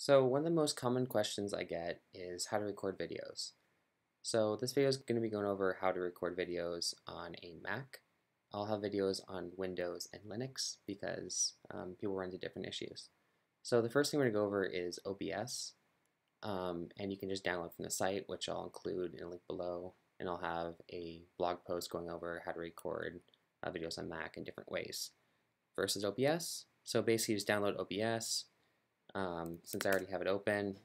So one of the most common questions I get is how to record videos. So this video is going to be going over how to record videos on a Mac. I'll have videos on Windows and Linux because um, people run into different issues. So the first thing we're going to go over is OBS. Um, and you can just download from the site, which I'll include in a link below. And I'll have a blog post going over how to record uh, videos on Mac in different ways. Is OBS. So basically just download OBS, um, since I already have it open,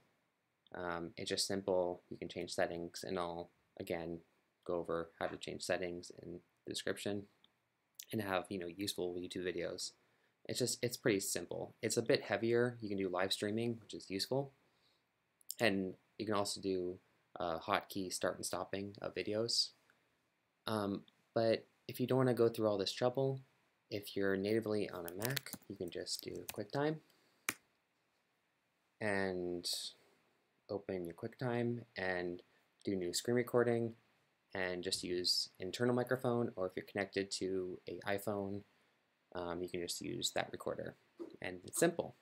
um, it's just simple. You can change settings, and I'll again go over how to change settings in the description and have you know useful YouTube videos. It's just it's pretty simple. It's a bit heavier. You can do live streaming, which is useful, and you can also do uh, hotkey start and stopping of videos. Um, but if you don't want to go through all this trouble, if you're natively on a Mac, you can just do QuickTime and open your QuickTime and do new screen recording and just use internal microphone or if you're connected to a iPhone um, you can just use that recorder and it's simple.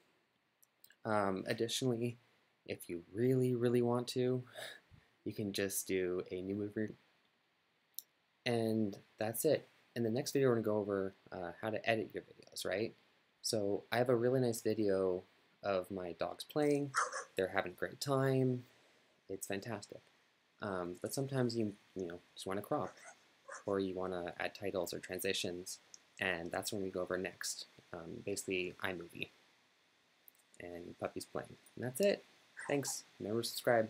Um, additionally if you really really want to you can just do a new movie and that's it. In the next video we're going to go over uh, how to edit your videos right so I have a really nice video of my dogs playing. They're having a great time. It's fantastic. Um, but sometimes you you know just want to crop, or you want to add titles or transitions, and that's when we go over next. Um, basically, iMovie and puppies playing. And that's it. Thanks. Remember to subscribe.